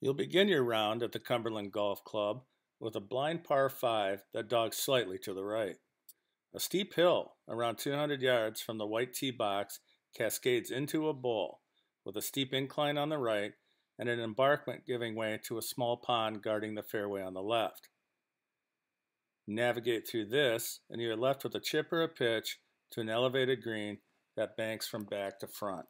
You'll begin your round at the Cumberland Golf Club with a blind par 5 that dogs slightly to the right. A steep hill, around 200 yards from the white tee box, cascades into a bowl, with a steep incline on the right and an embankment giving way to a small pond guarding the fairway on the left. Navigate through this, and you are left with a chip or a pitch to an elevated green that banks from back to front.